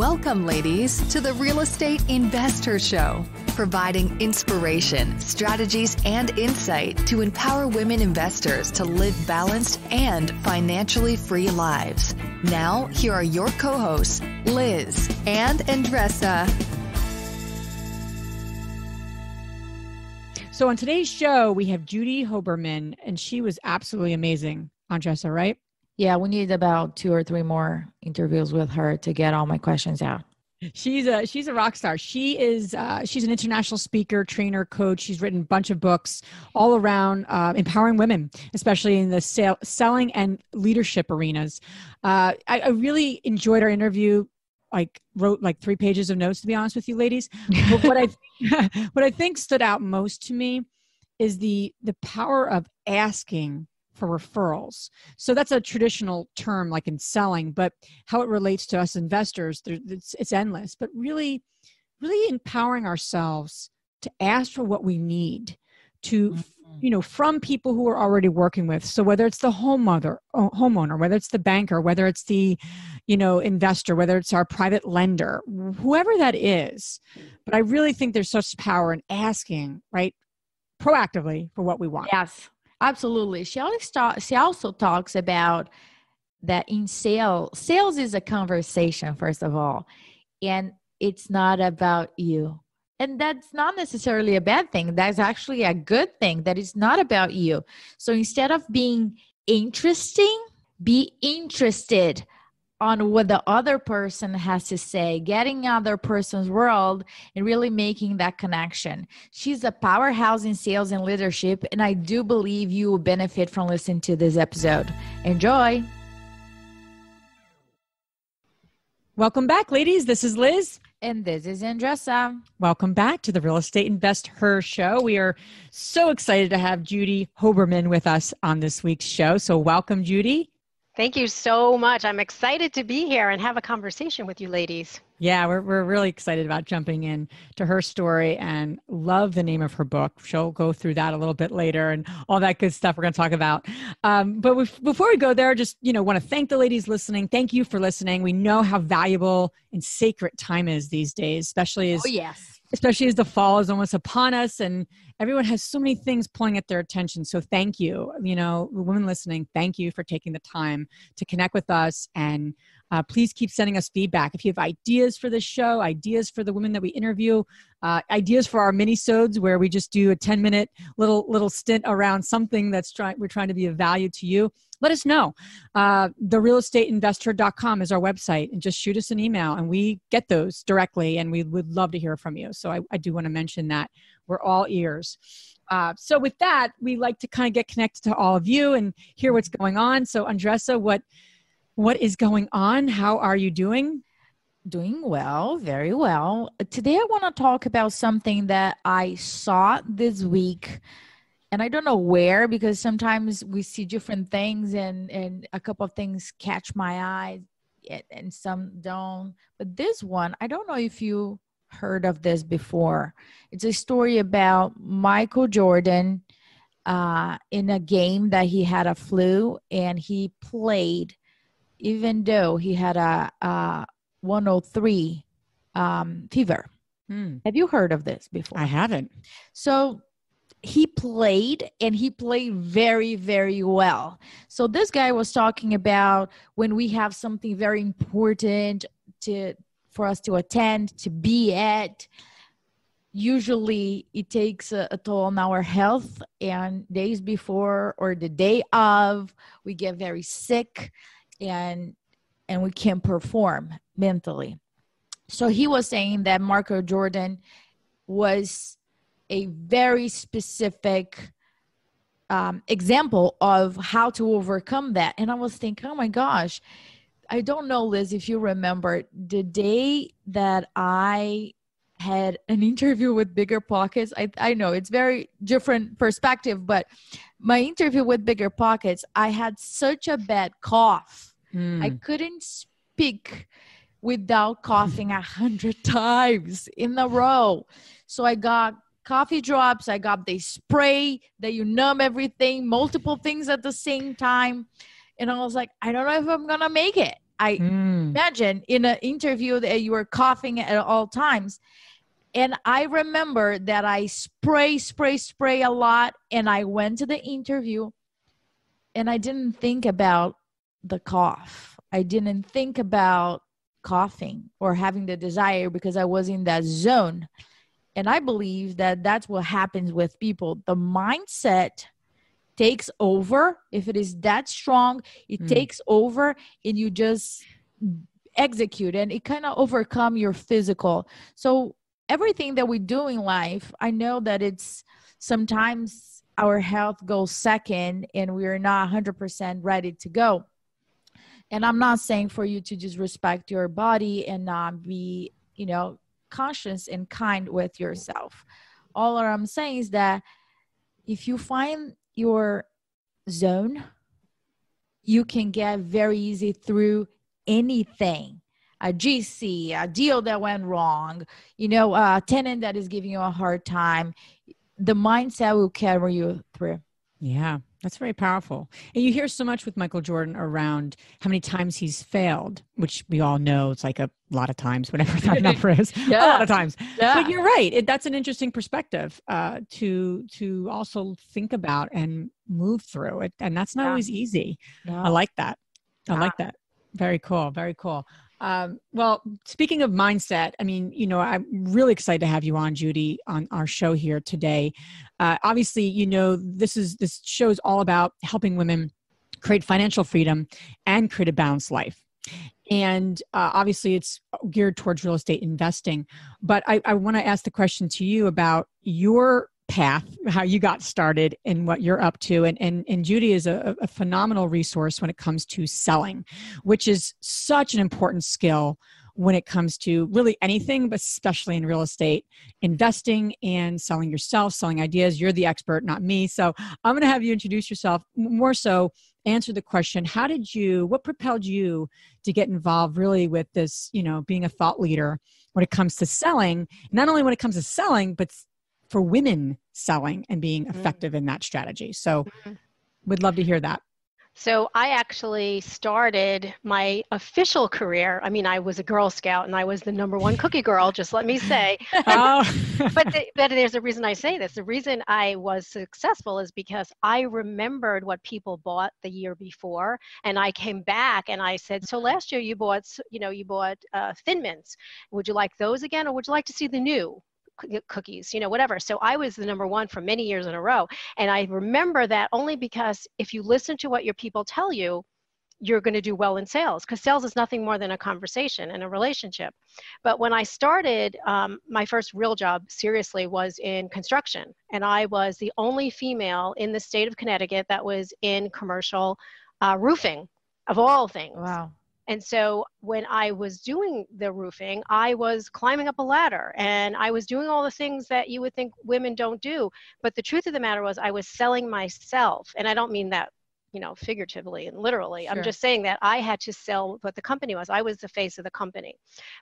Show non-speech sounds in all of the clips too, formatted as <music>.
Welcome, ladies, to the Real Estate InvestHER Show, providing inspiration, strategies, and insight to empower women investors to live balanced and financially free lives. Now, here are your co hosts, Liz and Andressa. So, on today's show, we have Judy Hoberman, and she was absolutely amazing, Andressa, right? Yeah, we need about two or three more interviews with her to get all my questions out. She's a she's a rock star. She is uh, she's an international speaker, trainer, coach. She's written a bunch of books all around uh, empowering women, especially in the sale, selling and leadership arenas. Uh, I, I really enjoyed our interview like wrote like three pages of notes to be honest with you ladies but what i <laughs> <laughs> what i think stood out most to me is the the power of asking for referrals. So that's a traditional term, like in selling, but how it relates to us investors, it's, it's endless. But really, really empowering ourselves to ask for what we need to mm-hmm. you know from people who are already working with so whether it's the homeowner homeowner whether it's the banker whether it's the you know investor whether it's our private lender whoever that is but i really think there's such power in asking right proactively for what we want yes Absolutely. She always talk, she also talks about that in sales, sales is a conversation, first of all, and it's not about you. And that's not necessarily a bad thing. That's actually a good thing that it's not about you. So instead of being interesting, be interested on what the other person has to say, getting other person's world and really making that connection. She's a powerhouse in sales and leadership, and I do believe you will benefit from listening to this episode. Enjoy. Welcome back, ladies. This is Liz. And this is Andressa. Welcome back to the Real Estate Invest Her show. We are so excited to have Judy Hoberman with us on this week's show. So, welcome, Judy. Thank you so much. I'm excited to be here and have a conversation with you ladies. Yeah, we're, we're really excited about jumping in to her story and love the name of her book. She'll go through that a little bit later and all that good stuff we're going to talk about. Um, but before we go there, just, you know, want to thank the ladies listening. Thank you for listening. We know how valuable and sacred time is these days, especially as, oh, yes. Especially as the fall is almost upon us and everyone has so many things pulling at their attention. So thank you, you know, the women listening, thank you for taking the time to connect with us and uh, please keep sending us feedback. If you have ideas for the show, ideas for the women that we interview, uh, ideas for our mini-sodes where we just do a 10 minute little little stint around something that's trying we're trying to be of value to you, let us know. Uh, therealestateinvesther.com is our website and just shoot us an email and we get those directly and we would love to hear from you. So I, I do want to mention that. We're all ears. Uh, so with that, we like to kind of get connected to all of you and hear what's going on. So Andressa, what what is going on? How are you doing? Doing well, very well. Today, I want to talk about something that I saw this week. And I don't know where because sometimes we see different things and, and a couple of things catch my eye and some don't. But this one, I don't know if you heard of this before. It's a story about Michael Jordan uh, in a game that he had a flu and he played even though he had a, a 103 um, fever. Hmm. Have you heard of this before? I haven't. So he played and he played very, very well. So this guy was talking about when we have something very important to for us to attend, to be at. Usually, it takes a, a toll on our health, and days before or the day of, we get very sick and and we can perform mentally. So he was saying that Marco Jordan was a very specific um, example of how to overcome that. And I was thinking, oh my gosh, I don't know, Liz, if you remember the day that I had an interview with BiggerPockets. I, I know it's very different perspective, but my interview with BiggerPockets, I had such a bad cough Mm. I couldn't speak without coughing a hundred <laughs> times in a row. So I got coffee drops. I got the spray that you numb everything, multiple things at the same time. And I was like, I don't know if I'm going to make it. I Mm. imagine in an interview that you were coughing at all times. And I remember that I spray, spray, spray a lot. And I went to the interview and I didn't think about the cough. I didn't think about coughing or having the desire because I was in that zone. And I believe that that's what happens with people. The mindset takes over. If it is that strong, it Mm. takes over and you just execute and it kind of overcome your physical. So everything that we do in life, I know that it's sometimes our health goes second and we're not 100% ready to go. And I'm not saying for you to just respect your body and not be, you know, conscious and kind with yourself. All I'm saying is that if you find your zone, you can get very easy through anything. A GC, a deal that went wrong, you know, a tenant that is giving you a hard time. The mindset will carry you through. Yeah, that's very powerful. And you hear so much with Michael Jordan around how many times he's failed, which we all know it's like a lot of times, whatever that <laughs> number is. A lot of times. But you're right. It, that's an interesting perspective uh, to to also think about and move through it. And that's not Yeah. always easy. I like that. I Yeah. like that. Very cool. Very cool. Um, well, speaking of mindset, I mean, you know, I'm really excited to have you on, Judy, on our show here today. Uh, obviously, you know, this is this show is all about helping women create financial freedom and create a balanced life. And uh, obviously, it's geared towards real estate investing. But I, I want to ask the question to you about your path, how you got started, and what you're up to. And and, and Judy is a, a phenomenal resource when it comes to selling, which is such an important skill when it comes to really anything, but especially in real estate, investing and selling yourself, selling ideas. You're the expert, not me. So I'm going to have you introduce yourself more so. Answer the question: How did you? What propelled you to get involved really with this? You know, being a thought leader when it comes to selling. Not only when it comes to selling, but for women selling and being Mhm. effective in that strategy. So, Mhm. would love to hear that. So I actually started my official career. I mean, I was a Girl Scout and I was the number one cookie girl, just let me say. <laughs> Oh, <laughs> but, the, but there's a reason I say this. The reason I was successful is because I remembered what people bought the year before, and I came back and I said, "So last year you bought, you know, you bought uh, Thin Mints. Would you like those again, or would you like to see the new?" Coo- cookies you know whatever so i was the number one for many years in a row and i remember that only because if you listen to what your people tell you you're going to do well in sales because sales is nothing more than a conversation and a relationship. But when I started, um, my first real job, seriously, was in construction. And I was the only female in the state of Connecticut that was in commercial uh, roofing, of all things. Wow. And so when I was doing the roofing, I was climbing up a ladder and I was doing all the things that you would think women don't do. But the truth of the matter was, I was selling myself. And I don't mean that, you know, figuratively and literally. Sure. I'm just saying that I had to sell what the company was. I was the face of the company.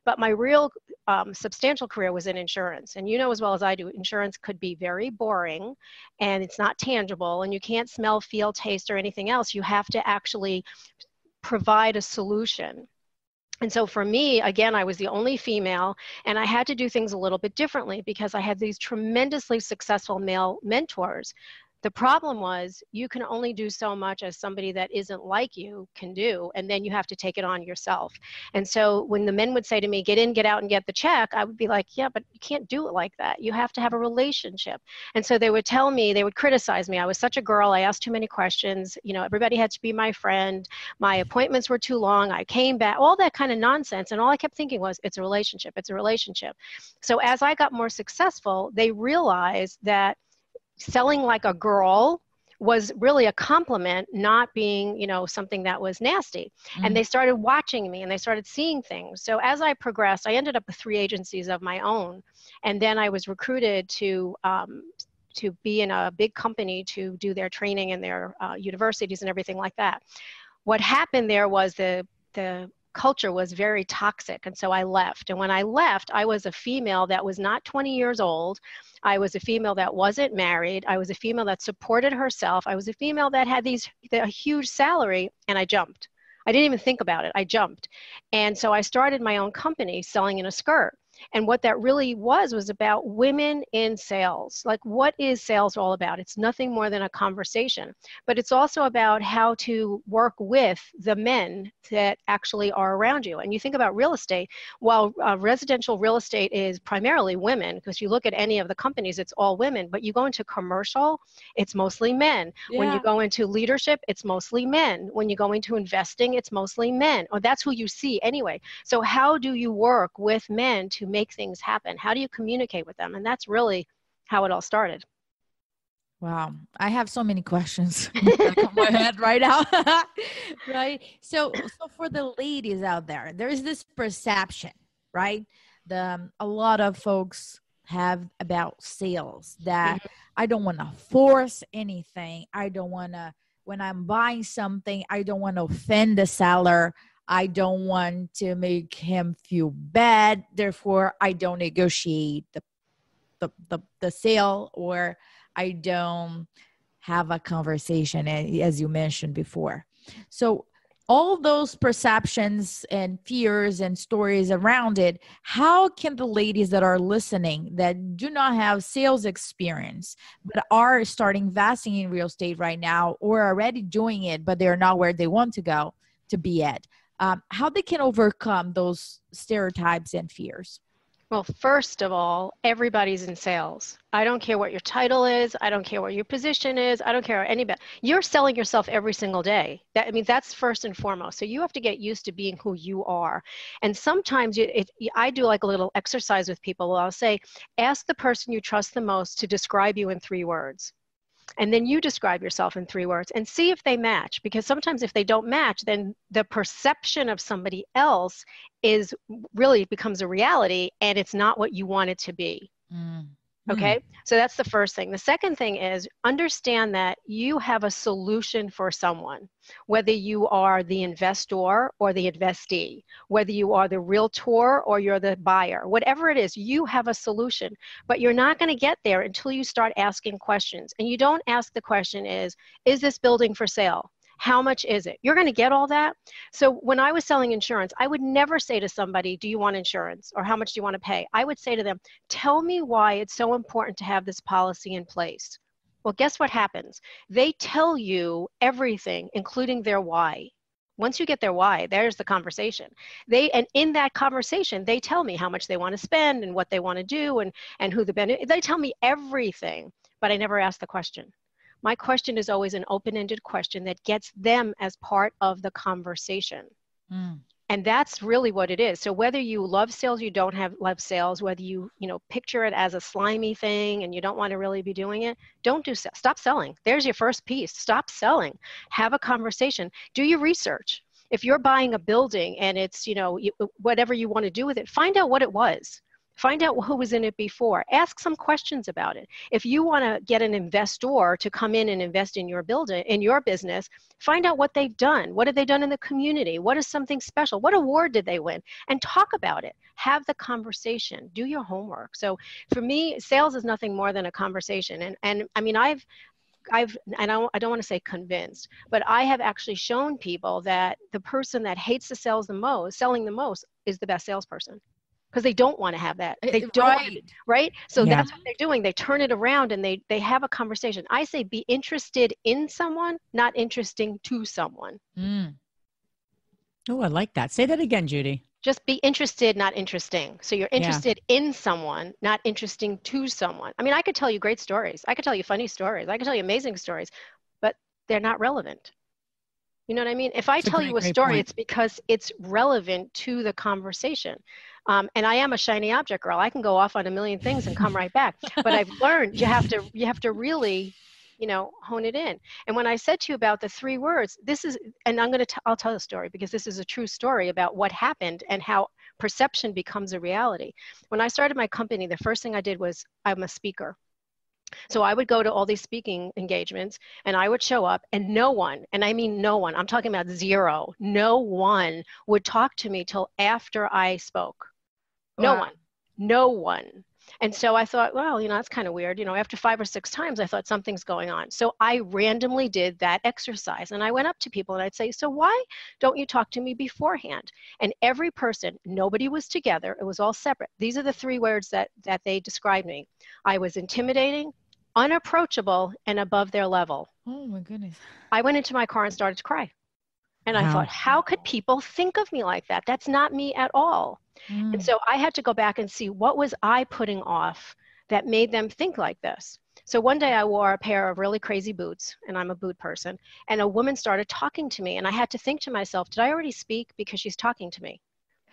But my real um, substantial career was in insurance. And you know as well as I do, insurance could be very boring and it's not tangible and you can't smell, feel, taste, or anything else. You have to actually provide a solution. And so for me, again, I was the only female, and I had to do things a little bit differently because I had these tremendously successful male mentors. The problem was you can only do so much as somebody that isn't like you can do, and then you have to take it on yourself. And so when the men would say to me, get in, get out, and get the check, I would be like, yeah, but you can't do it like that. You have to have a relationship. And so they would tell me, they would criticize me. I was such a girl. I asked too many questions. You know, everybody had to be my friend. My appointments were too long. I came back, all that kind of nonsense. And all I kept thinking was, it's a relationship. It's a relationship. So as I got more successful, they realized that selling like a girl was really a compliment not being you know something that was nasty. And they started watching me and they started seeing things. So as i progressed i ended up with three agencies of my own. And then i was recruited to um, to be in a big company to do their training in their uh, universities and everything like that. What happened there was the the culture was very toxic and so i left and when i left i was a female that was not 20 years old I was a female that wasn't married. I was a female that supported herself. I was a female that had these a huge salary, and I jumped. I didn't even think about it. I jumped. And so I started my own company selling in a skirt. And what that really was was about women in sales. Like, what is sales all about? It's nothing more than a conversation, but it's also about how to work with the men that actually are around you. And you think about real estate, while uh, residential real estate is primarily women, because you look at any of the companies, it's all women, but you go into commercial, it's mostly men. Yeah. When you go into leadership, it's mostly men. When you go into investing, it's mostly men, or that's who you see anyway. So, how do you work with men to make things happen? How do you communicate with them? And that's really how it all started. Wow, I have so many questions <laughs> my head <laughs> right now. <laughs> right. So, so for the ladies out there, there is this perception, right? The um, a lot of folks have about sales that mm-hmm. I don't want to force anything. I don't want to when I'm buying something, I don't want to offend the seller. I don't want to make him feel bad. Therefore, I don't negotiate the, the, the, the sale or I don't have a conversation, eh, as you mentioned before. So, all those perceptions and fears and stories around it, how can the ladies that are listening that do not have sales experience but are starting investing in real estate right now or already doing it but they're not where they want to go to be at? Um, how they can overcome those stereotypes and fears. Well, first of all, everybody's in sales. I don't care what your title is. I don't care what your position is. I don't care anybody. You're selling yourself every single day. That I mean, that's first and foremost. So you have to get used to being who you are. And sometimes you, it, I do like a little exercise with people. I'll say, ask the person you trust the most to describe you in three words and then you describe yourself in three words and see if they match because sometimes if they don't match then the perception of somebody else is really becomes a reality and it's not what you want it to be mm. Okay, mm. so that's the first thing. The second thing is understand that you have a solution for someone, whether you are the investor or the investee, whether you are the realtor or you're the buyer, whatever it is, you have a solution. But you're not going to get there until you start asking questions. And you don't ask the question is, is this building for sale? How much is it? You're going to get all that. So when I was selling insurance, I would never say to somebody, Do you want insurance? or How much do you want to pay? I would say to them, Tell me why it's so important to have this policy in place. Well, guess what happens? They tell you everything, including their why. Once you get their why, there's the conversation. They and in that conversation, they tell me how much they want to spend and what they want to do and and who the benefit. They tell me everything, but I never ask the question my question is always an open-ended question that gets them as part of the conversation. Mm. and that's really what it is. So whether you love sales you don't have love sales whether you you know picture it as a slimy thing and you don't want to really be doing it don't do stop selling. There's your first piece. Stop selling. Have a conversation. Do your research. If you're buying a building and it's you know you, whatever you want to do with it find out what it was Find out who was in it before. Ask some questions about it. If you want to get an investor to come in and invest in your building, in your business, find out what they've done. What have they done in the community? What is something special? What award did they win? And talk about it. Have the conversation. Do your homework. So for me, sales is nothing more than a conversation. And and I mean, I've I've, and I don't, I don't want to say convinced, but I have actually shown people that the person that hates the sales the most, selling the most, is the best salesperson because they don't want to have that they don't right, right? so yeah. that's what they're doing they turn it around and they they have a conversation i say be interested in someone not interesting to someone mm. oh i like that say that again judy just be interested not interesting so you're interested yeah. in someone not interesting to someone i mean i could tell you great stories i could tell you funny stories i could tell you amazing stories but they're not relevant you know what I mean? If I tell great, you a story, point. it's because it's relevant to the conversation. Um, and I am a shiny object girl. I can go off on a million things and come right back. But I've <laughs> learned you have to you have to really, you know, hone it in. And when I said to you about the three words, this is, and I'm going to I'll tell a story because this is a true story about what happened and how perception becomes a reality. When I started my company, the first thing I did was I'm a speaker. So I would go to all these speaking engagements and I would show up and no one, and I mean no one, I'm talking about zero, no one would talk to me till after I spoke. No wow. one. No one. And so I thought, well, you know, that's kind of weird. You know, after five or six times, I thought something's going on. So I randomly did that exercise and I went up to people and I'd say, so why don't you talk to me beforehand? And every person, nobody was together, it was all separate. These are the three words that, that they described me. I was intimidating, unapproachable, and above their level. Oh my goodness. I went into my car and started to cry. And I thought, how could people think of me like that? That's not me at all. Mm. And so I had to go back and see what was I putting off that made them think like this. So one day I wore a pair of really crazy boots, and I'm a boot person, and a woman started talking to me, and I had to think to myself, did I already speak because she's talking to me?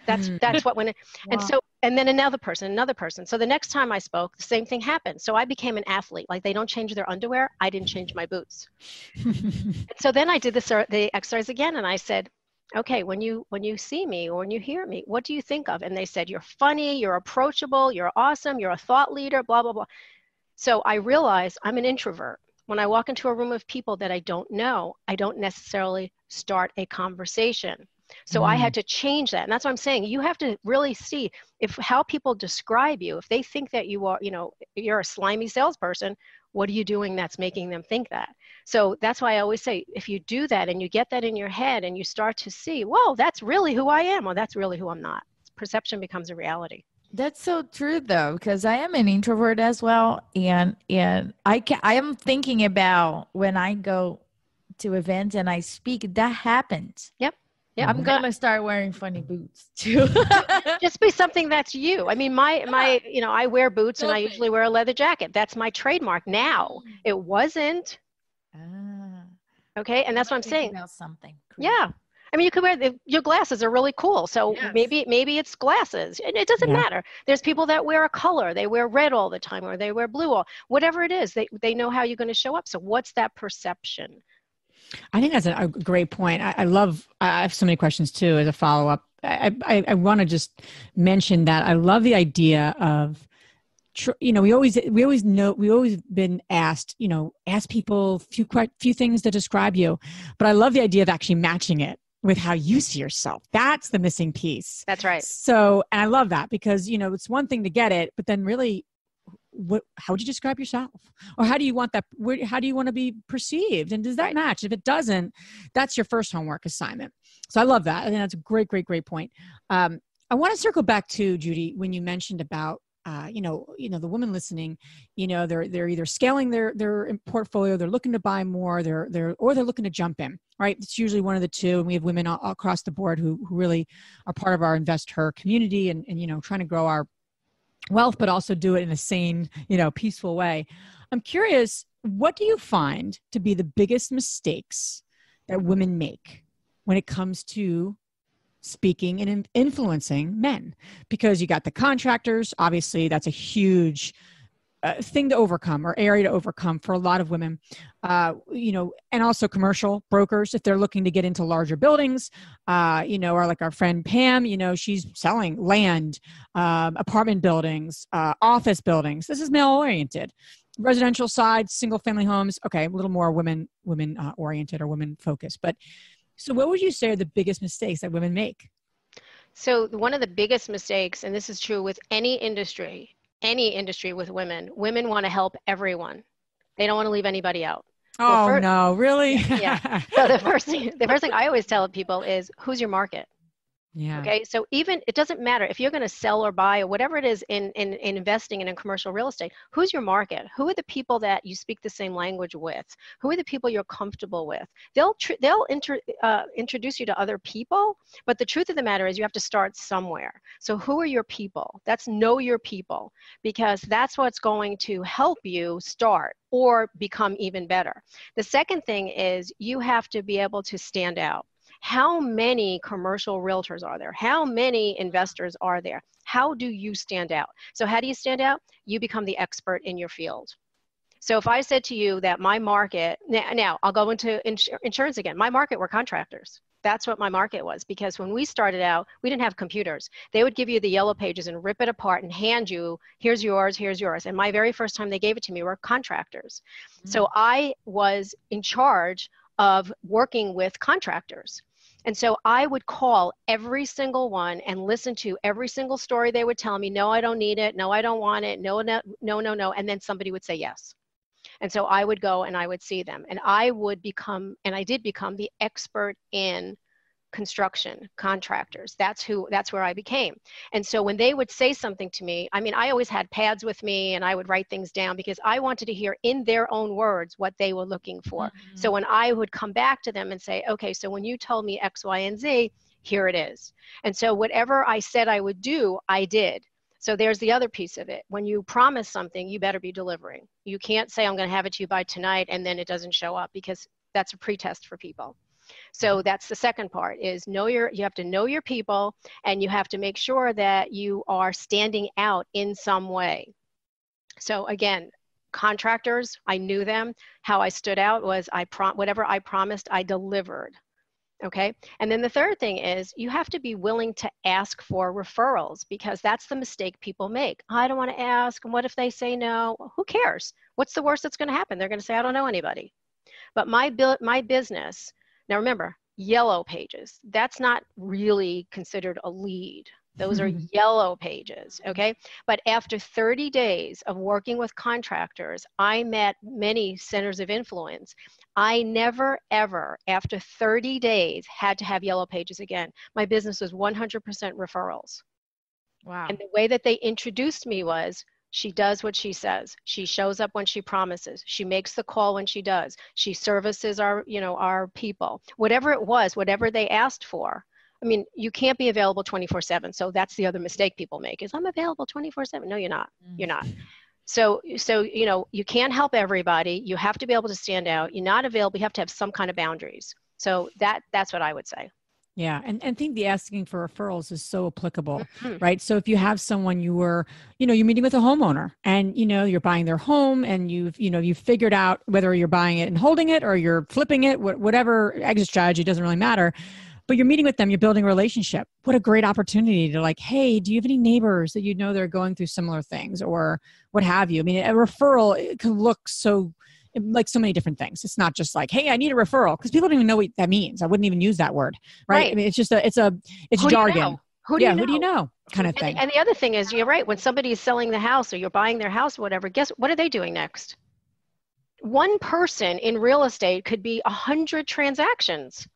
That's Hmm. that's what went. it, <laughs> and Wow. so and then another person, another person. So the next time I spoke, the same thing happened. So I became an athlete. Like they don't change their underwear, I didn't change my boots. <laughs> And so then I did this uh, the exercise again, and I said, "Okay, when you when you see me or when you hear me, what do you think of?" And they said, "You're funny, you're approachable, you're awesome, you're a thought leader, blah blah blah." So I realize I'm an introvert. When I walk into a room of people that I don't know, I don't necessarily start a conversation. So I had mm. to change that. And that's what I'm saying. You have to really see if how people describe you, if they think that you are, you know, you're a slimy salesperson, what are you doing that's making them think that? So that's why I always say if you do that and you get that in your head and you start to see, whoa, that's really who I am, or that's really who I'm not. Perception becomes a reality. That's so true though, because I am an introvert as well, and and I can I am thinking about when I go to events and I speak. That happens. Yep. Yeah. I'm gonna start wearing funny boots too. <laughs> just be something that's you. I mean, my my, you know, I wear boots and I usually wear a leather jacket. That's my trademark now. Mm. It wasn't, Ah, okay? And that's what I'm saying. About something. Yeah. I mean, you could wear the, your glasses are really cool. So Yes. maybe maybe it's glasses. It, it doesn't Yeah. matter. There's people that wear a color. They wear red all the time, or they wear blue. All whatever it is, they they know how you're going to show up. So what's that perception? I think that's a, a great point. I, I love. I have so many questions too as a follow up. I I, I want to just mention that I love the idea of, tr- you know, we always we always know we always been asked, you know, ask people few quite few things to describe you, but I love the idea of actually matching it with how you see yourself. That's the missing piece. That's right. So, and I love that because you know it's one thing to get it, but then really, what? How would you describe yourself, or how do you want that? Where, how do you want to be perceived, and does that Right. match? If it doesn't, that's your first homework assignment. So I love that. I think that's a great, great, great point. Um, I want to circle back to Judy when you mentioned about. Uh, you know, you know, the woman listening, you know, they're they're either scaling their their portfolio, they're looking to buy more, they're they're or they're looking to jump in, right? It's usually one of the two, and we have women all, all across the board who who really are part of our invest her community and, and you know trying to grow our wealth but also do it in a sane you know peaceful way i'm curious what do you find to be the biggest mistakes that women make when it comes to speaking and influencing men because you got the contractors obviously that's a huge uh, thing to overcome or area to overcome for a lot of women. Uh, you know and also commercial brokers if they're looking to get into larger buildings uh, you know or like our friend pam you know she's selling land um, apartment buildings uh, office buildings. This is male oriented. Residential side single family homes. Okay a little more women women uh, oriented or women focused but so what would you say are the biggest mistakes that women make So one of the biggest mistakes, and this is true with any industry, any industry with women, women want to help everyone. They don't want to leave anybody out. Well, oh no really Yeah. <laughs> So the first thing, the first thing I always tell people is, who's your market? Yeah Okay, so even it doesn't matter if you're going to sell or buy or whatever it is in, in, in investing in, in commercial real estate. Who's your market? Who are the people that you speak the same language with? Who are the people you're comfortable with? They'll tr- they'll inter, uh, introduce you to other people, but the truth of the matter is you have to start somewhere. So who are your people? That's know your people because that's what's going to help you start or become even better. The second thing is you have to be able to stand out how many commercial realtors are there? How many investors are there? How do you stand out? So, how do you stand out? You become the expert in your field. So, if I said to you that my market, now, now I'll go into ins- insurance again. My market were contractors. That's what my market was because when we started out, we didn't have computers. They would give you the yellow pages and rip it apart and hand you, here's yours, here's yours. And my very first time they gave it to me were contractors. So mm. I was in charge of working with contractors. And so I would call every single one and listen to every single story they would tell me, no, I don't need it. No, I don't want it. No, no, no, no, no. And then somebody would say yes. And so I would go and I would see them. And I would become, and I did become the expert in construction contractors that's who that's where i became and so when they would say something to me i mean i always had pads with me and i would write things down because i wanted to hear in their own words what they were looking for mm-hmm. so when i would come back to them and say okay so when you told me x y and z here it is and so whatever i said i would do i did so there's the other piece of it. When you promise something, you better be delivering. You can't say, I'm going to have it to you by tonight, and then it doesn't show up because that's a pretest for people. So mm-hmm. that's the second part is know your you have to know your people and you have to make sure that you are standing out in some way. So again, contractors, I knew them. How I stood out was I prom- whatever I promised, I delivered. Okay. And then the third thing is you have to be willing to ask for referrals because that's the mistake people make. Oh, I don't want to ask. And what if they say no? Who cares? What's the worst that's going to happen? They're going to say, I don't know anybody. But my, bu- my business now remember, yellow pages, that's not really considered a lead. Those are <laughs> yellow pages, okay? But after 30 days of working with contractors, I met many centers of influence. I never, ever, after 30 days, had to have yellow pages again. My business was 100% referrals. Wow. And the way that they introduced me was she does what she says. She shows up when she promises. She makes the call when she does. She services our, you know, our people. Whatever it was, whatever they asked for. I mean, you can't be available 24/7. So that's the other mistake people make is I'm available 24/7. No, you're not. You're not. <laughs> So so you know, you can't help everybody. You have to be able to stand out. You're not available. You have to have some kind of boundaries. So that that's what I would say. Yeah, and, and I think the asking for referrals is so applicable, mm-hmm. right? So if you have someone you were, you know, you're meeting with a homeowner and you know you're buying their home and you've, you know, you've figured out whether you're buying it and holding it or you're flipping it, whatever exit strategy doesn't really matter. But you're meeting with them, you're building a relationship. What a great opportunity to like, hey, do you have any neighbors that you know they're going through similar things or what have you? I mean, a referral it can look so like so many different things. It's not just like, hey, I need a referral because people don't even know what that means. I wouldn't even use that word, right? right. I mean, it's just a, it's a, it's who jargon. Do you know? Who do yeah, you know? who do you know? Kind of thing. And, and the other thing is, you're right. When somebody is selling the house or you're buying their house or whatever, guess what are they doing next? One person in real estate could be a hundred transactions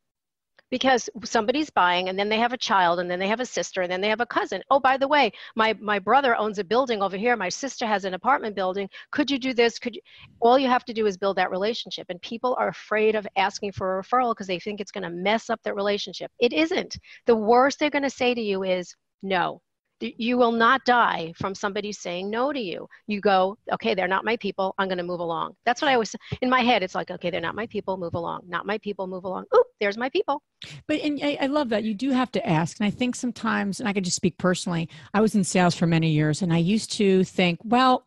because somebody's buying and then they have a child and then they have a sister and then they have a cousin. Oh by the way my my brother owns a building over here. My sister has an apartment building. Could you do this? Could you all you have to do is build that relationship. And people are afraid of asking for a referral because they think it's going to mess up their relationship. It isn't. The worst they're going to say to you is no you will not die from somebody saying no to you. You go, okay, they're not my people. I'm going to move along. That's what I always, in my head, it's like, okay, they're not my people. Move along. Not my people. Move along. Oop, there's my people. But and I, I love that you do have to ask. And I think sometimes, and I can just speak personally, I was in sales for many years and I used to think, well,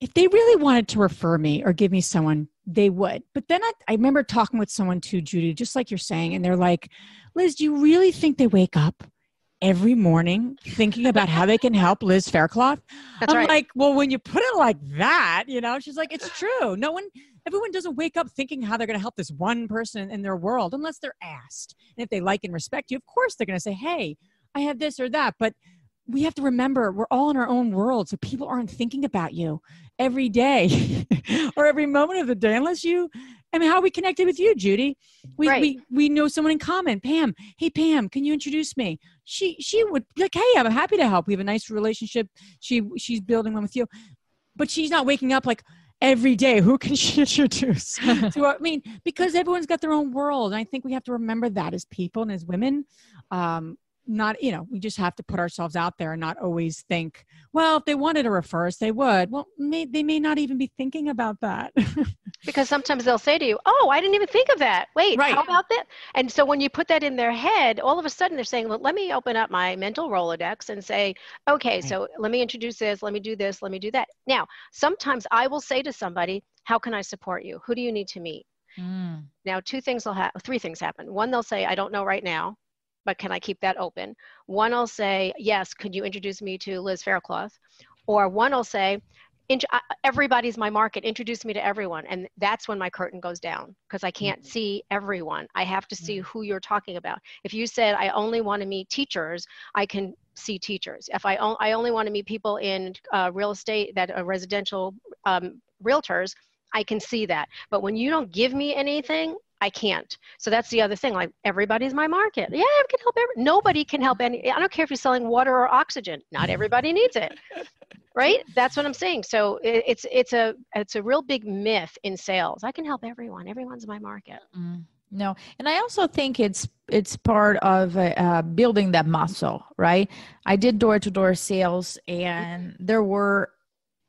if they really wanted to refer me or give me someone, they would. But then I, I remember talking with someone too, Judy, just like you're saying, and they're like, Liz, do you really think they wake up every morning thinking about how they can help Liz Faircloth. That's I'm right. like, well, when you put it like that, you know, she's like, it's true. No one, everyone doesn't wake up thinking how they're going to help this one person in their world unless they're asked. And if they like and respect you, of course they're going to say, hey, I have this or that. But we have to remember we're all in our own world. So people aren't thinking about you every day <laughs> or every moment of the day unless you I mean, how are we connected with you, Judy? We, right. we we know someone in common. Pam. Hey, Pam, can you introduce me? She she would like, hey, I'm happy to help. We have a nice relationship. She she's building one with you, but she's not waking up like every day. Who can <laughs> she introduce? to, I mean, because everyone's got their own world, and I think we have to remember that as people and as women. Um, not you know we just have to put ourselves out there and not always think well if they wanted to refer us they would well may, they may not even be thinking about that <laughs> because sometimes they'll say to you oh i didn't even think of that wait right. how about that and so when you put that in their head all of a sudden they're saying well let me open up my mental rolodex and say okay right. so let me introduce this let me do this let me do that now sometimes i will say to somebody how can i support you who do you need to meet mm. now two things will happen three things happen one they'll say i don't know right now but can I keep that open? One will say, yes, could you introduce me to Liz Faircloth? Or one will say, everybody's my market introduce me to everyone. And that's when my curtain goes down because i can't mm-hmm. see everyone. I have to see mm-hmm. who you're talking about. If you said i only want to meet teachers i can see teachers. If I only want to meet people in uh, real estate that are residential um, realtors i can see that. But when you don't give me anything I can't. So that's the other thing. Like everybody's my market. Yeah, I can help. Every, nobody can help any. I don't care if you're selling water or oxygen. Not everybody needs it, <laughs> right? That's what I'm saying. So it, it's it's a it's a real big myth in sales. I can help everyone. Everyone's my market. Mm, no, and I also think it's it's part of uh, building that muscle, right? I did door to door sales, and there were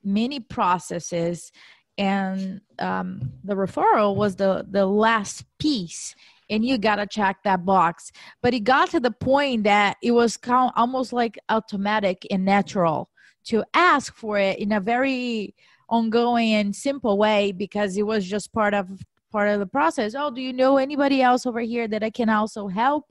many processes and um, the referral was the the last piece. And you gotta check that box. But it got to the point that it was almost like automatic and natural to ask for it in a very ongoing and simple way because it was just part of part of the process. Oh do you know anybody else over here that i can also help?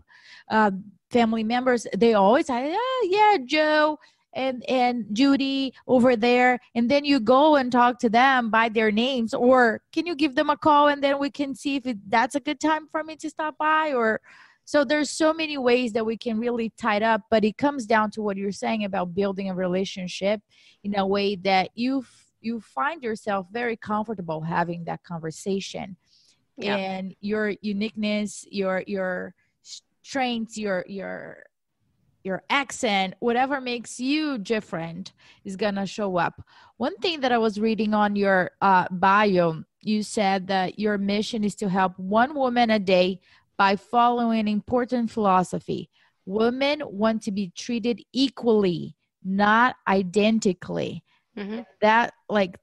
Uh, family members they always say oh, yeah joe and and Judy over there and then you go and talk to them by their names or can you give them a call and then we can see if it, that's a good time for me to stop by or so there's so many ways that we can really tie it up but it comes down to what you're saying about building a relationship in a way that you you find yourself very comfortable having that conversation yeah. and your uniqueness your your strengths your your your accent, whatever makes you different is going to show up. One thing that I was reading on your uh, bio, you said that your mission is to help one woman a day by following an important philosophy. Women want to be treated equally, not identically. Mm-hmm. That, like,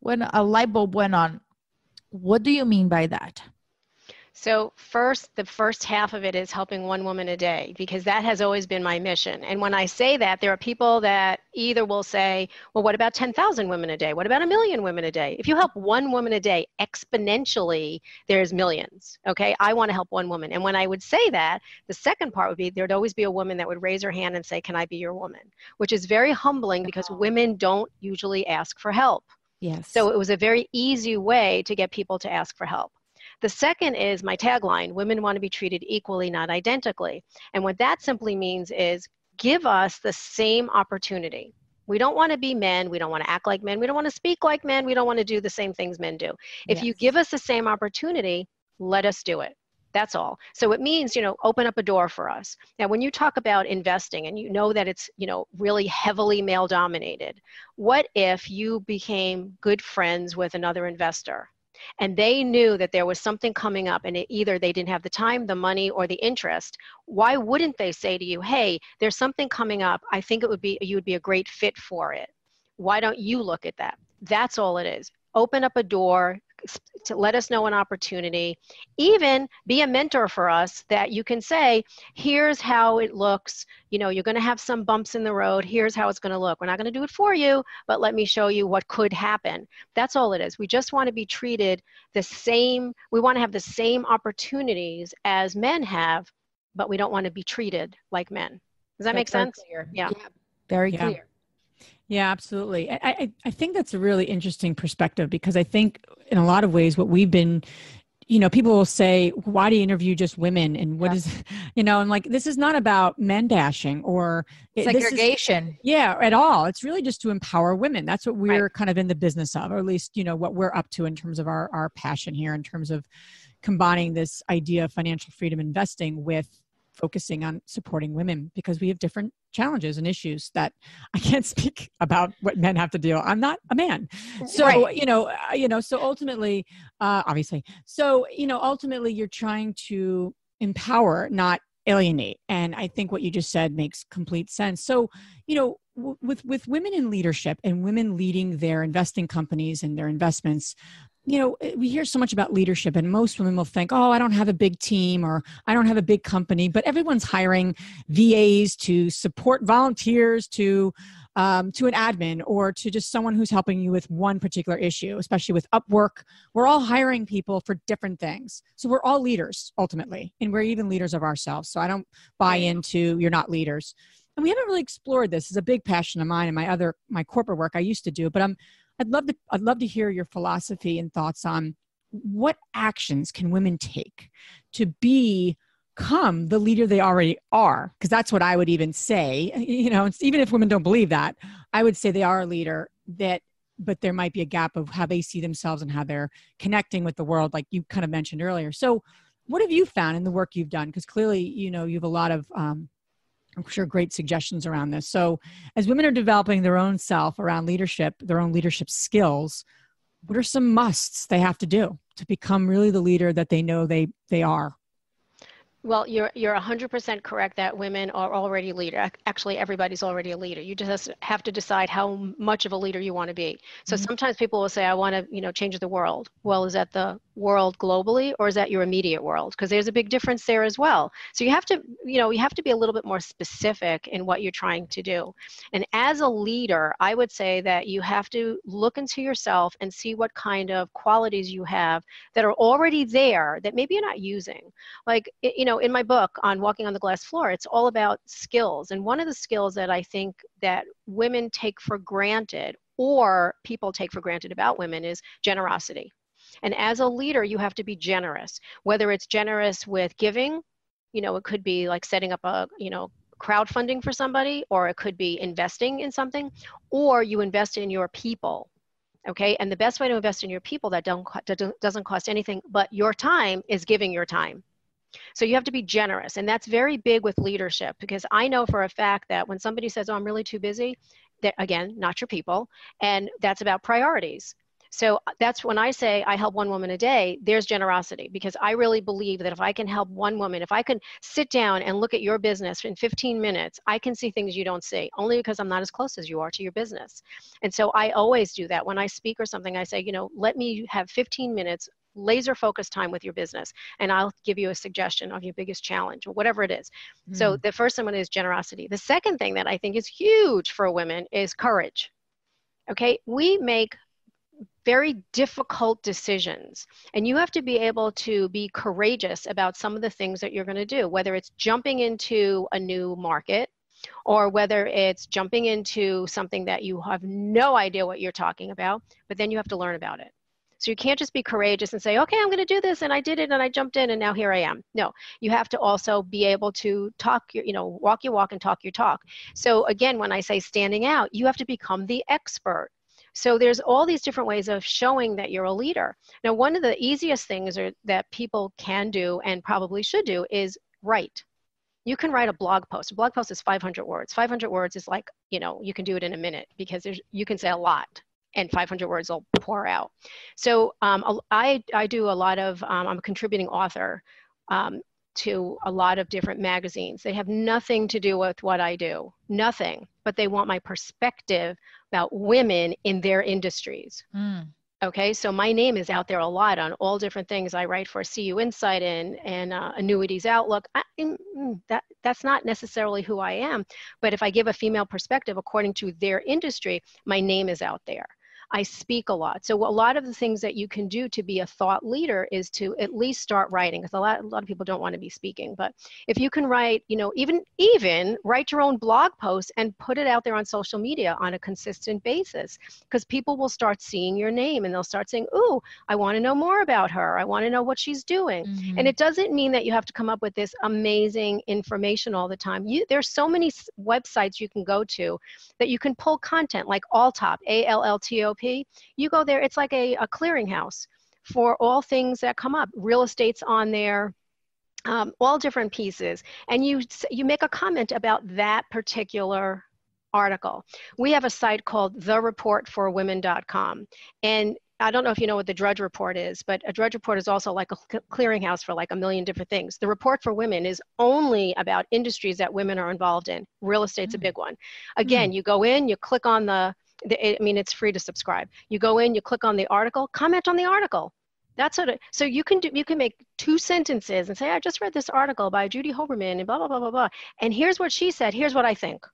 when a light bulb went on, what do you mean by that? So, first, the first half of it is helping one woman a day because that has always been my mission. And when I say that, there are people that either will say, well, what about 10,000 women a day? What about a million women a day? If you help one woman a day exponentially, there's millions. Okay. I want to help one woman. And when I would say that, the second part would be there'd always be a woman that would raise her hand and say, Can I be your woman? Which is very humbling because women don't usually ask for help. Yes. So it was a very easy way to get people to ask for help. The second is my tagline women want to be treated equally, not identically. And what that simply means is give us the same opportunity. We don't want to be men. We don't want to act like men. We don't want to speak like men. We don't want to do the same things men do. If yes. you give us the same opportunity, let us do it. That's all. So it means, you know, open up a door for us. Now, when you talk about investing and you know that it's, you know, really heavily male dominated, what if you became good friends with another investor? And they knew that there was something coming up and it, either they didn't have the time the money or the interest. Why wouldn't they say to you hey there's something coming up. I think it would be you would be a great fit for it. Why don't you look at that? That's all it is. Open up a door to let us know an opportunity. Even be a mentor for us that you can say here's how it looks. You know you're going to have some bumps in the road. Here's how it's going to look. We're not going to do it for you but let me show you what could happen. That's all it is. We just want to be treated the same. We want to have the same opportunities as men have but we don't want to be treated like men. Does that that's make sense? clear. yeah. yeah. Very yeah. clear yeah, absolutely. I, I, I think that's a really interesting perspective because I think in a lot of ways what we've been you know people will say why do you interview just women and what yeah. is, <laughs> you know and like this is not about men bashing or segregation is, yeah at all it's really just to empower women that's what we're right. kind of in the business of or at least you know what we're up to in terms of our our passion here in terms of combining this idea of financial freedom investing with focusing on supporting women because we have different challenges and issues that <laughs> I can't speak about what men have to deal. I'm not a man. So, right. you know, uh, you know, so ultimately, uh, obviously, so, you know, ultimately you're trying to empower, not alienate. And I think what you just said makes complete sense. So, you know, w- with, with women in leadership and women leading their investing companies and their investments, you know, eh, we hear so much about leadership, and most women will think, oh, I don't have a big team or I don't have a big company, but everyone's hiring VAs to support volunteers to um, to an admin or to just someone who's helping you with one particular issue, especially with Upwork. We're all hiring people for different things. So we're all leaders ultimately, and we're even leaders of ourselves. So I don't buy into you're not leaders. and we haven't really explored this. It's a big passion of mine and my other my corporate work I used to do, but I'm I'd love to I'd love to hear your philosophy and thoughts on what actions can women take to be become the leader they already are because that's what i would even say. <laughs> You know even if women don't believe that i would say they are a leader that but there might be a gap of how they see themselves and how they're connecting with the world like you kind of mentioned earlier. So what have you found in the work you've done? Because clearly you know you have a lot of um, i'm sure great suggestions around this. So as women are developing their own self around leadership their own leadership skills what are some musts they have to do to become really the leader that they know they they are well, you're you're 100% correct that women are already leader. Actually, everybody's already a leader. You just have to decide how much of a leader you want to be. So mm-hmm. sometimes people will say, "I want to, you know, change the world." Well, is that the world globally or is that your immediate world? Because there's a big difference there as well. So you have to, you know, you have to be a little bit more specific in what you're trying to do. And as a leader, I would say that you have to look into yourself and see what kind of qualities you have that are already there that maybe you're not using. Like, you know, in my book on walking on the glass floor, it's all about skills. And one of the skills that I think that women take for granted or people take for granted about women is generosity. And as a leader, you have to be generous, whether it's generous with giving, you know, it could be like setting up a, you know, crowdfunding for somebody, or it could be investing in something, or you invest in your people. Okay, and the best way to invest in your people that don't that doesn't cost anything but your time is giving your time. So you have to be generous, and that's very big with leadership because I know for a fact that when somebody says, "Oh, I'm really too busy," that again, not your people, and that's about priorities. So uh, that's when I say I help one woman a day, there's generosity because I really believe that if I can help one woman, if I can sit down and look at your business in 15 minutes, I can see things you don't see only because I'm not as close as you are to your business. And so I always do that. When I speak or something, I say, you know, let me have 15 minutes laser focused time with your business and i'll give you a suggestion of your biggest challenge or whatever it is mm. so the first one is generosity the second thing that i think is huge for women is courage okay we make very difficult decisions. And you have to be able to be courageous about some of the things that you're going to do, whether it's jumping into a new market or whether it's jumping into something that you have no idea what you're talking about, but then you have to learn about it. So you can't just be courageous and say, okay, I'm going to do this, and I did it, and I jumped in, and now here I am. No, you have to also be able to talk, your, you know, walk your walk and talk your talk. So again, when I say standing out, you have to become the expert. So there's all these different ways of showing that you're a leader. Now, one of the easiest things are, that people can do and probably should do is write. You can write a blog post. A blog post is 500 words. 500 words is like, you know, you can do it in a minute because there's, you can say a lot and 500 words will pour out. So um, I, I do a lot of, um, I'm a contributing author um, to a lot of different magazines. They have nothing to do with what I do, nothing, but they want my perspective about women in their industries. Mm. Okay, so my name is out there a lot on all different things. I write for CU Insight and, and uh, Annuities Outlook. I, mm, mm, that, that's not necessarily who I am, but if I give a female perspective according to their industry, my name is out there. I speak a lot. So a lot of the things that you can do to be a thought leader is to at least start writing because a lot, a lot of people don't want to be speaking. But if you can write, you know, even even write your own blog post and put it out there on social media on a consistent basis because people will start seeing your name and they'll start saying, "Ooh, I want to know more about her. I want to know what she's doing." Mm-hmm. And it doesn't mean that you have to come up with this amazing information all the time. You there's so many websites you can go to that you can pull content like Alltop, A L L T O you go there, it's like a, a clearinghouse for all things that come up. Real estate's on there, um, all different pieces. And you, you make a comment about that particular article. We have a site called thereportforwomen.com. And I don't know if you know what the Drudge Report is, but a Drudge Report is also like a clearinghouse for like a million different things. The Report for Women is only about industries that women are involved in. Real estate's mm. a big one. Again, mm. you go in, you click on the I mean, it's free to subscribe. You go in, you click on the article, comment on the article. That's what it, so you can do, you can make two sentences and say, I just read this article by Judy Hoberman and blah, blah, blah, blah, blah. And here's what she said. Here's what I think.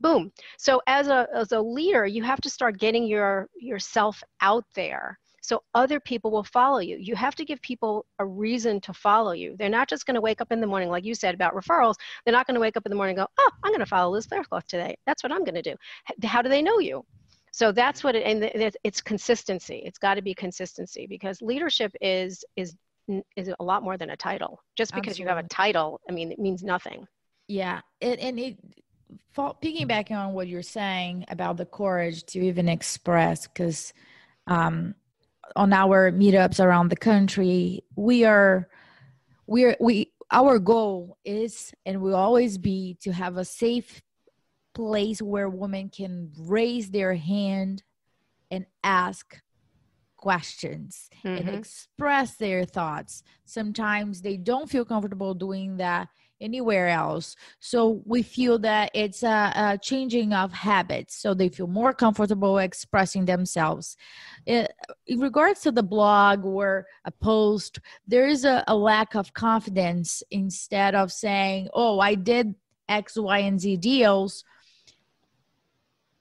Boom. So as a, as a leader, you have to start getting your, yourself out there so other people will follow you. You have to give people a reason to follow you. They're not just going to wake up in the morning, like you said about referrals. They're not going to wake up in the morning and go, oh, I'm going to follow Liz Faircloth today. That's what I'm going to do. How do they know you? So that's what it, and it's consistency. It's got to be consistency because leadership is is is a lot more than a title. Just because Absolutely. you have a title, I mean, it means nothing. Yeah, it, and it piggybacking on what you're saying about the courage to even express, because um, on our meetups around the country, we are we are we our goal is and will always be to have a safe place where women can raise their hand and ask questions mm-hmm. and express their thoughts. Sometimes they don't feel comfortable doing that anywhere else. So we feel that it's a, a changing of habits. So they feel more comfortable expressing themselves. It, in regards to the blog or a post, there is a, a lack of confidence instead of saying, oh, I did X, Y, and Z deals.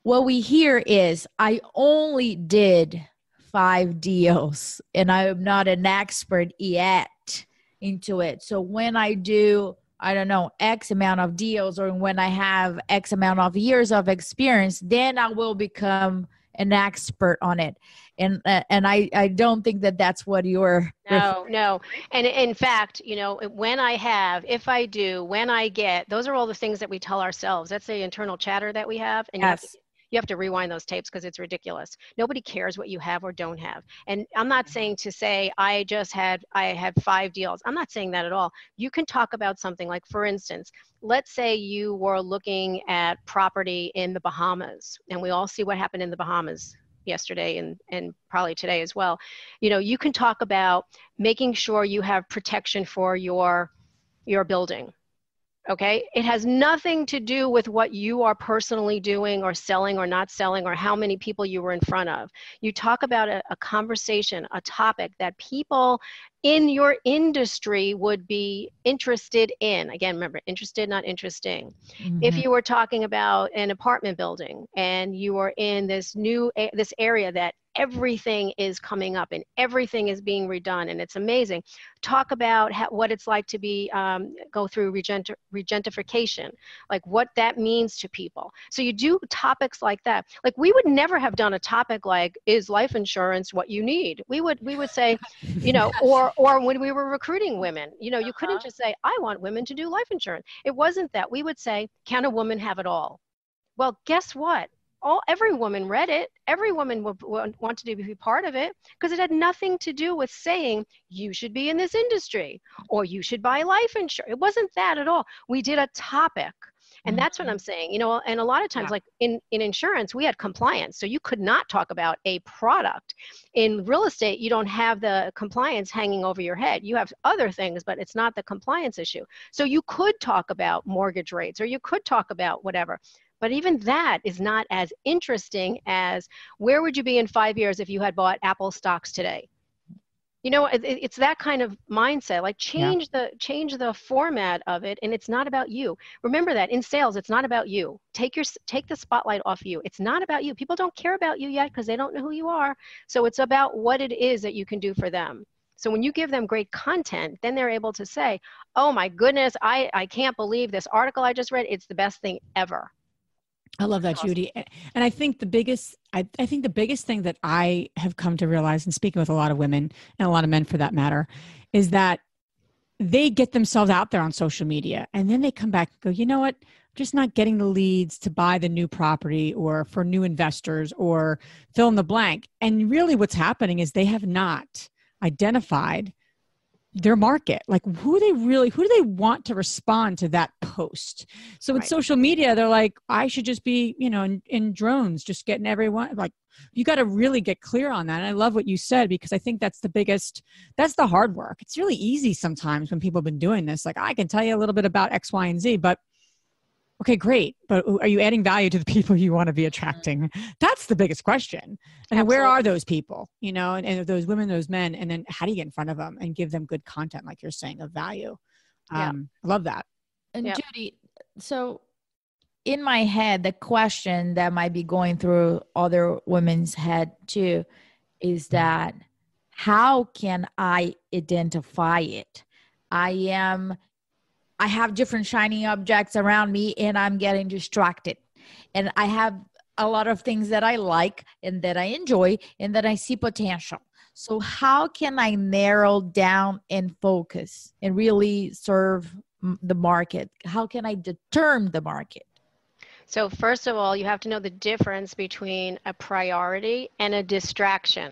What we hear is, I only did five deals and I'm not an expert yet into it. So when I do, I don't know, X amount of deals or when I have X amount of years of experience, then I will become an expert on it. And uh, and I I don't think that that's what you're No, no. And in fact, you know, when I have, if I do, when I get, those are all the things that we tell ourselves. That's the internal chatter that we have and yes. you you have to rewind those tapes because it's ridiculous. Nobody cares what you have or don't have. And I'm not mm-hmm. saying to say I just had I had five deals. I'm not saying that at all. You can talk about something like for instance, let's say you were looking at property in the Bahamas and we all see what happened in the Bahamas yesterday and, and probably today as well. You know, you can talk about making sure you have protection for your your building okay? It has nothing to do with what you are personally doing or selling or not selling or how many people you were in front of. You talk about a, a conversation a topic that people in your industry would be interested in. Again remember interested not interesting. Mm-hmm. if you were talking about an apartment building and you are in this new this area that everything is coming up and everything is being redone and it's amazing. Talk about how, what it's like to be um, go through regent- regentification like what that means to people. So you do topics like that. Like we would never have done a topic like is life insurance what you need? We would we would say you know <laughs> or or when we were recruiting women you know you uh-huh. couldn't just say i want women to do life insurance. It wasn't that. We would say can a woman have it all? Well guess what all every woman read it. Every woman would, would want to be part of it because it had nothing to do with saying you should be in this industry or you should buy life insurance. It wasn't that at all. We did a topic. And mm-hmm. that's what i'm saying you know and a lot of times yeah. like in in insurance we had compliance. So you could not talk about a product. In real estate you don't have the compliance hanging over your head. You have other things but it's not the compliance issue. So you could talk about mortgage rates or you could talk about whatever but even that is not as interesting as where would you be in five years if you had bought Apple stocks today? You know, it, it's that kind of mindset. Like change yeah. the change the format of it, and it's not about you. Remember that in sales, it's not about you. Take your take the spotlight off you. It's not about you. People don't care about you yet because they don't know who you are. So it's about what it is that you can do for them. So when you give them great content, then they're able to say, "Oh my goodness, I I can't believe this article I just read. It's the best thing ever." I love that, awesome. Judy. And I think the biggest, I, I think the biggest thing that I have come to realize, and speaking with a lot of women and a lot of men for that matter, is that they get themselves out there on social media and then they come back and go, you know what? I'm just not getting the leads to buy the new property or for new investors or fill in the blank. And really what's happening is they have not identified their market. Like who they really who do they want to respond to that post? So with right. social media they're like i should just be you know in, in drones just getting everyone like you got to really get clear on that. And i love what you said because i think that's the biggest that's the hard work. It's really easy sometimes when people have been doing this. Like i can tell you a little bit about x y and z but okay great. But are you adding value to the people you want to be attracting? That's the biggest question. And where are those people you know and, and, those women those men and then how do you get in front of them and give them good content like you're saying of value? Yeah. um I love that. And yeah. judy so in my head the question that might be going through other women's head too is that how can I identify it? I am, I have different shiny objects around me and I'm getting distracted. And I have a lot of things that I like and that I enjoy and that I see potential. So, how can I narrow down and focus and really serve the market? How can I determine the market? So, first of all, you have to know the difference between a priority and a distraction.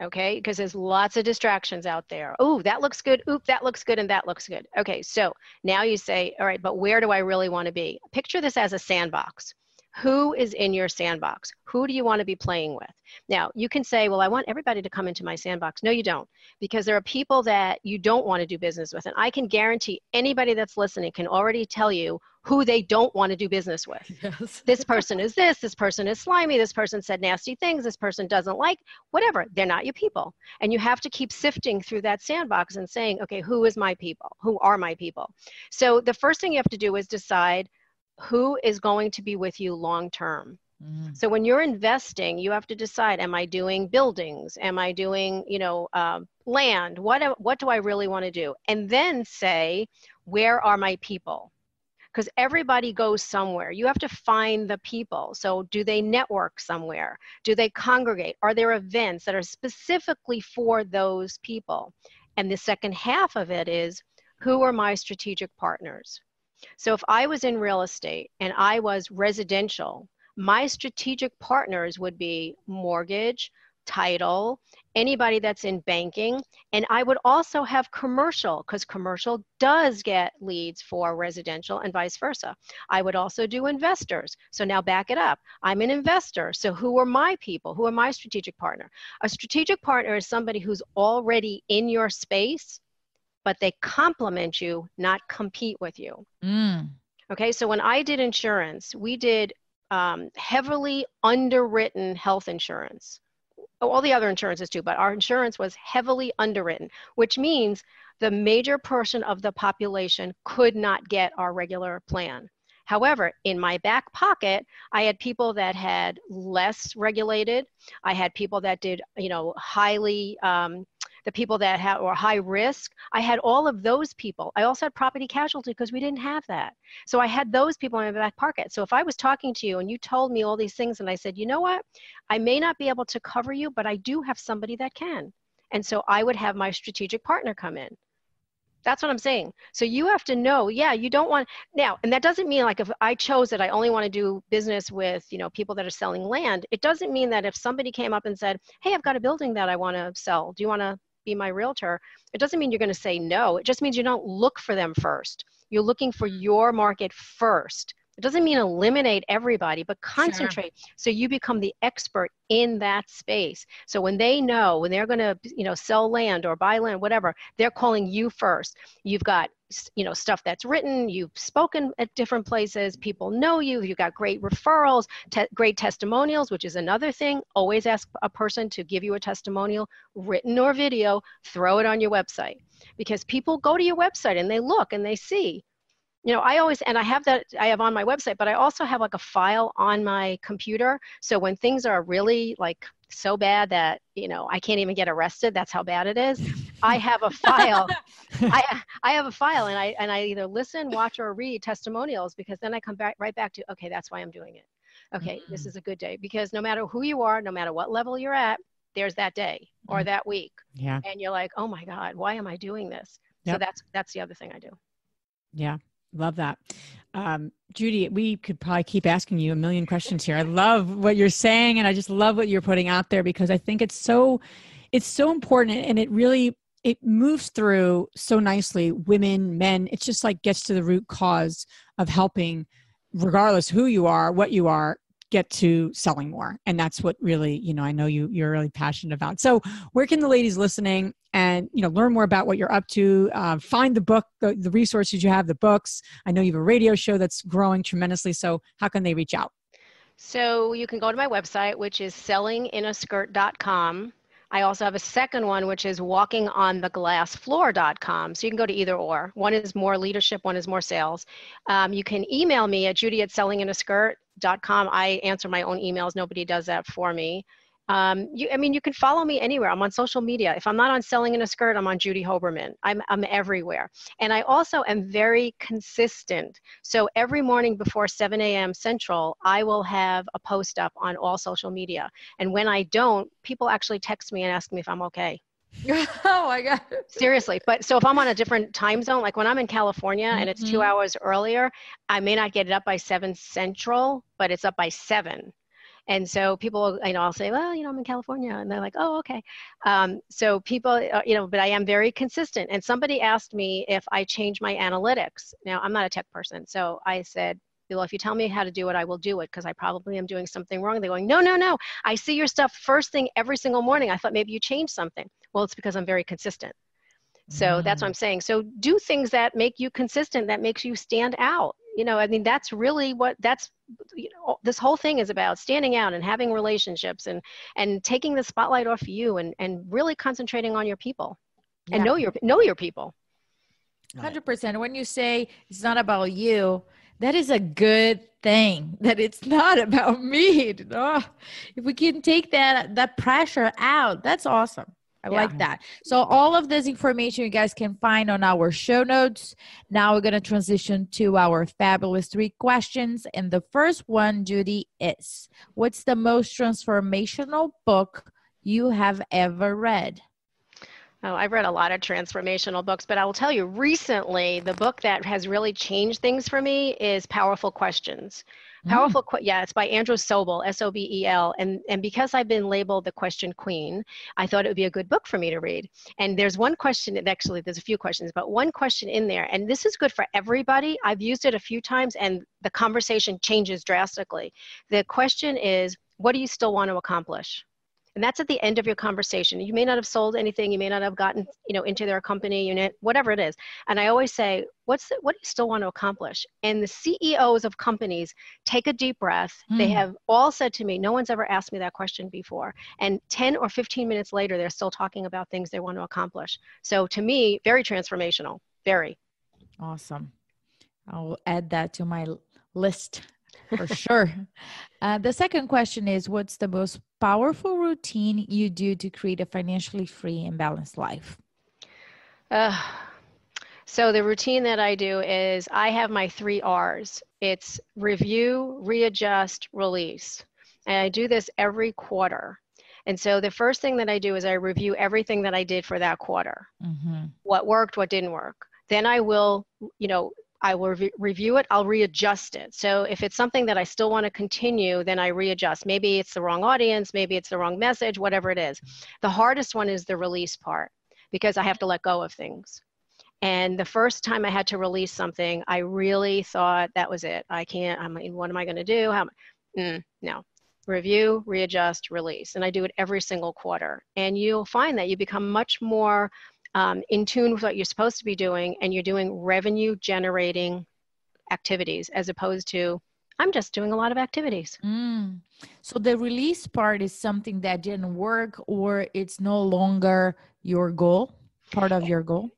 Okay, because there's lots of distractions out there. Oh, that looks good. Oop, that looks good, and that looks good. Okay, so now you say, all right, but where do I really want to be? Picture this as a sandbox who is in your sandbox who do you want to be playing with now you can say well i want everybody to come into my sandbox no you don't because there are people that you don't want to do business with and i can guarantee anybody that's listening can already tell you who they don't want to do business with. <laughs> Yes. this person is this this person is slimy this person said nasty things this person doesn't like whatever they're not your people. And you have to keep sifting through that sandbox and saying okay who is my people? Who are my people? So the first thing you have to do is decide who is going to be with you long term. Mm. so when you're investing you have to decide am i doing buildings? Am i doing you know uh, land? What what do i really want to do? And then say where are my people because everybody goes somewhere. You have to find the people. So do they network somewhere? Do they congregate? Are there events that are specifically for those people? And the second half of it is who are my strategic partners? So if I was in real estate and I was residential, my strategic partners would be mortgage, title, anybody that's in banking, and I would also have commercial because commercial does get leads for residential and vice versa. I would also do investors. So now back it up. I'm an investor. So who are my people? Who are my strategic partner? A strategic partner is somebody who's already in your space but they complement you, not compete with you. Mm. Okay, so when I did insurance, we did um, heavily underwritten health insurance. Oh, all the other insurances too, but our insurance was heavily underwritten, which means the major portion of the population could not get our regular plan. However, in my back pocket, I had people that had less regulated. I had people that did, you know, highly um, the people that have, were high risk. I had all of those people. I also had property casualty because we didn't have that. So I had those people in my back pocket. So if I was talking to you and you told me all these things and I said, you know what, I may not be able to cover you, but I do have somebody that can. And so I would have my strategic partner come in. That's what I'm saying. So you have to know, yeah, you don't want now, and that doesn't mean like if I chose that I only want to do business with, you know, people that are selling land, it doesn't mean that if somebody came up and said, Hey, I've got a building that I want to sell. Do you want to be my realtor, it doesn't mean you're going to say no. It just means you don't look for them first. You're looking for your market first. It doesn't mean eliminate everybody, but concentrate sure. so you become the expert in that space. So when they know, when they're going to, you know, sell land or buy land, whatever, they're calling you first. You've got you know stuff that's written you've spoken at different places people know you you've got great referrals te- great testimonials which is another thing. Always ask a person to give you a testimonial written or video throw it on your website. Because people go to your website and they look and they see. You know i always and i have that i have on my website but i also have like a file on my computer. So when things are really like so bad that you know i can't even get arrested that's how bad it is i have a file <laughs> i i have a file and i and i either listen watch or read testimonials because then i come back right back to okay that's why i'm doing it okay mm-hmm. this is a good day because no matter who you are no matter what level you're at there's that day or mm-hmm. that week yeah and you're like oh my god why am i doing this yep. so that's that's the other thing i do yeah Love that. Um, Judy, we could probably keep asking you a million questions here. I love what you're saying and I just love what you're putting out there because I think it's so it's so important and it really it moves through so nicely. Women, men. It's just like gets to the root cause of helping regardless who you are, what you are, get to selling more. And that's what really you know i know you you're really passionate about. So where can the ladies listening and you know learn more about what you're up to uh, find the book the, the resources you have the books? I know you have a radio show that's growing tremendously so how can they reach out? So you can go to my website which is sellinginaskirt.com I also have a second one, which is walkingontheglassfloor.com. So you can go to either or. One is more leadership, one is more sales. Um, you can email me at judy at sellinginaskirt.com. I answer my own emails. Nobody does that for me. Um, you, I mean, you can follow me anywhere. I'm on social media. If I'm not on Selling in a Skirt, I'm on Judy Hoberman. I'm, I'm everywhere. And I also am very consistent. So every morning before 7 a.m. Central, I will have a post up on all social media. And when I don't, people actually text me and ask me if I'm okay. <laughs> oh my god seriously but so if i'm on a different time zone like when i'm in california mm-hmm. and it's two mm-hmm. hours earlier i may not get it up by seven central but it's up by seven and so people, you know, I'll say, well, you know, I'm in California. And they're like, oh, okay. Um, so people, uh, you know, but I am very consistent. And somebody asked me if I change my analytics. Now, I'm not a tech person. So I said, well, if you tell me how to do it, I will do it because I probably am doing something wrong. They're going, no, no, no. I see your stuff first thing every single morning. I thought maybe you changed something. Well, it's because I'm very consistent. So mm. that's what mm. I'm saying. So do things that make you consistent, that makes you stand out you know i mean that's really what that's you know this whole thing is about standing out and having relationships and and taking the spotlight off you and and really concentrating on your people yeah. and know your know your people 100% when you say it's not about you that is a good thing <laughs> that it's not about me oh, <laughs> if we can take that that pressure out that's awesome I yeah. like that. So all of this information you guys can find on our show notes. Now we're going to transition to our fabulous three questions. And the first one, Judy, is what's the most transformational book you have ever read? Oh, I've read a lot of transformational books, but I will tell you recently, the book that has really changed things for me is Powerful Questions. Mm. Powerful, mm. yeah, it's by Andrew Sobel, S O B E L. And, and because I've been labeled the question queen, I thought it would be a good book for me to read. And there's one question, actually, there's a few questions, but one question in there, and this is good for everybody. I've used it a few times, and the conversation changes drastically. The question is, what do you still want to accomplish? And that's at the end of your conversation. You may not have sold anything. You may not have gotten you know into their company unit whatever it is. And i always say what's the, what do you still want to accomplish? And the ceos of companies take a deep breath. Mm. they hmm. have all said to me no one's ever asked me that question before. And 10 or 15 minutes later they're still talking about things they want to accomplish. So to me very transformational. Very. Awesome. I'll add that to my list for sure. Uh, the second question is What's the most powerful routine you do to create a financially free and balanced life? Uh, so, the routine that I do is I have my three R's it's review, readjust, release. And I do this every quarter. And so the first thing that I do is I review everything that I did for that quarter. Mm-hmm. What worked, what didn't work. Then I will, you know, I will re- review it, I'll readjust it. So if it's something that I still want to continue, then I readjust. Maybe it's the wrong audience, maybe it's the wrong message, whatever it is. The hardest one is the release part because I have to let go of things. And the first time I had to release something, I really thought that was it. I can't, I mean, what am I going to do? How, mm, no. Review, readjust, release. And I do it every single quarter. And you'll find that you become much more um, in tune with what you're supposed to be doing and you're doing revenue generating activities as opposed to i'm just doing a lot of activities. Mm. so the release part is something that didn't work or it's no longer your goal part of your goal?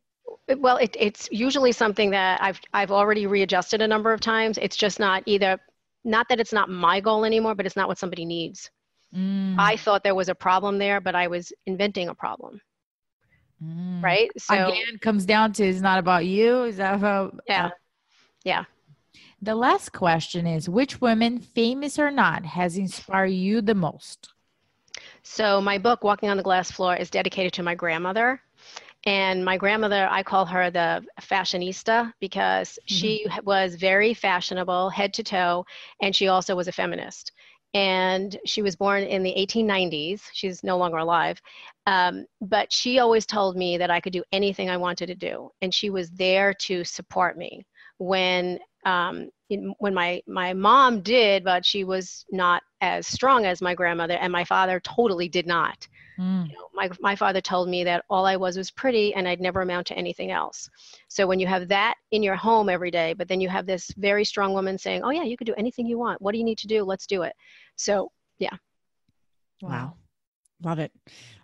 Well it, it's usually something that i've i've already readjusted a number of times. It's just not either not that it's not my goal anymore but it's not what somebody needs. Mm. i thought there was a problem there but i was inventing a problem Mm. Right. So again, comes down to it's not about you. Is that about yeah, uh, yeah. The last question is: Which woman, famous or not, has inspired you the most? So my book, Walking on the Glass Floor, is dedicated to my grandmother. And my grandmother, I call her the fashionista because mm-hmm. she was very fashionable, head to toe, and she also was a feminist and she was born in the 1890s. She's no longer alive. Um, but she always told me that I could do anything I wanted to do. And she was there to support me when, um, in, when my, my mom did, but she was not as strong as my grandmother, and my father totally did not. Mm. You know, my, my father told me that all I was was pretty and I'd never amount to anything else. So when you have that in your home every day, but then you have this very strong woman saying, Oh, yeah, you could do anything you want. What do you need to do? Let's do it. So, yeah. Wow. Love it.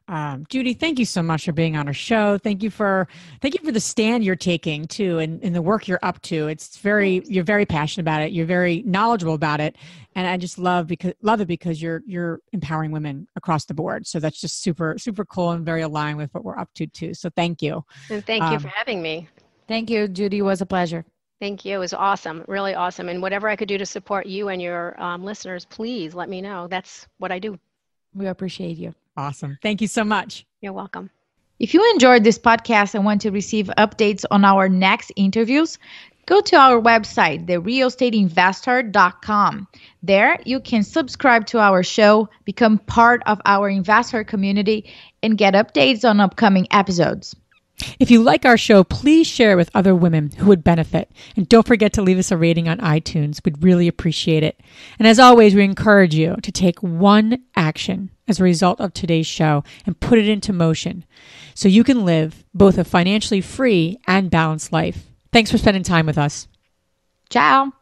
Um, Judy, thank you so much for being on our show. Thank you for thank you for the stand you're taking too, and, and the work you're up to. It's very you're very passionate about it. You're very knowledgeable about it, and I just love because love it because you're you're empowering women across the board. So that's just super super cool and very aligned with what we're up to too. So thank you. And thank you um, for having me. Thank you, Judy. It was a pleasure. Thank you. It was awesome, really awesome. And whatever I could do to support you and your um, listeners, please let me know. That's what I do. We appreciate you. Awesome. Thank you so much. You're welcome. If you enjoyed this podcast and want to receive updates on our next interviews, go to our website, therealestateinvesther.com. There, you can subscribe to our show, become part of our investor community, and get updates on upcoming episodes. If you like our show, please share with other women who would benefit. And don't forget to leave us a rating on iTunes. We'd really appreciate it. And as always, we encourage you to take one action as a result of today's show and put it into motion so you can live both a financially free and balanced life. Thanks for spending time with us. Ciao.